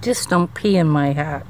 Just don't pee in my hat.